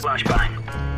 Flashbang.